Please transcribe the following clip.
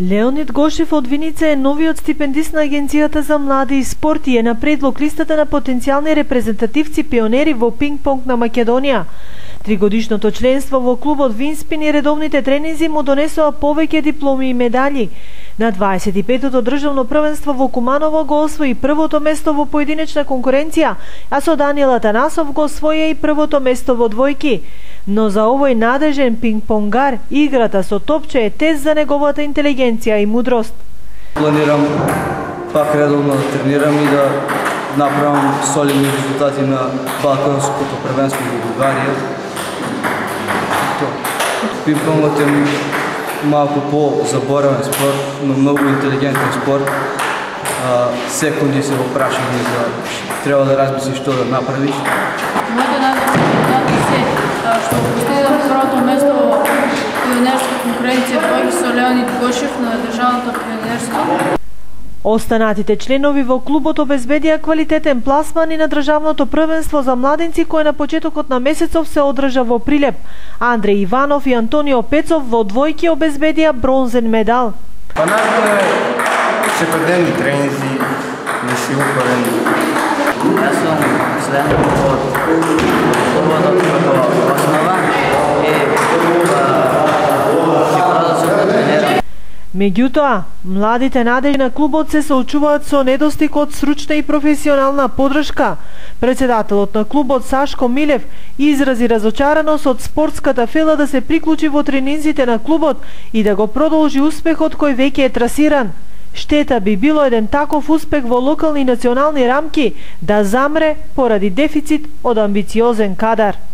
Леонид Гошев од Виница е новиот стипендист на Агенцијата за млади и спорт и е на предлог листата на потенцијални репрезентативци пионери во пинг-понг на Македонија. Тригодишното членство во клубот Винспин и редовните тренинзи му донесоа повеќе дипломи и медали. На 25-тото државно првенство во Куманово го освои првото место во поединечна конкуренција, а со Даниел Танасов го освоја и првото место во двојки. Но за овој надежен пинг-понгар, играта со топче е тест за неговата интелигенција и мудрост. Планирам пак редовно да тренирам и да направам солидни резултати на Балканското првенство во Бугарија. Пинг-понгот е малку по-заборавен спорт, но многу интелигентен спорт. А, секунди се во прашање за треба да размислиш што да направиш. Моите најдобри конкуренција двојки со Леонид Гошев на државното пионерство. Останатите членови во клубот обезбедија квалитетен пласман и на државното првенство за младенци кое на почетокот на месецов се одржа во Прилеп. Андреј Иванов и Антонио Пецов во двојки обезбедија бронзен медал. Па наravno е секојдневни тренинзи, не си упорен. Јас сум член од Меѓутоа, младите надежи на клубот се соочуваат со недостиг од сручна и професионална подршка. Председателот на клубот Сашко Милев изрази разочараност од спортската фела да се приклучи во тренинзите на клубот и да го продолжи успехот кој веќе е трасиран. Штета би било еден таков успех во локални и национални рамки да замре поради дефицит од амбициозен кадар.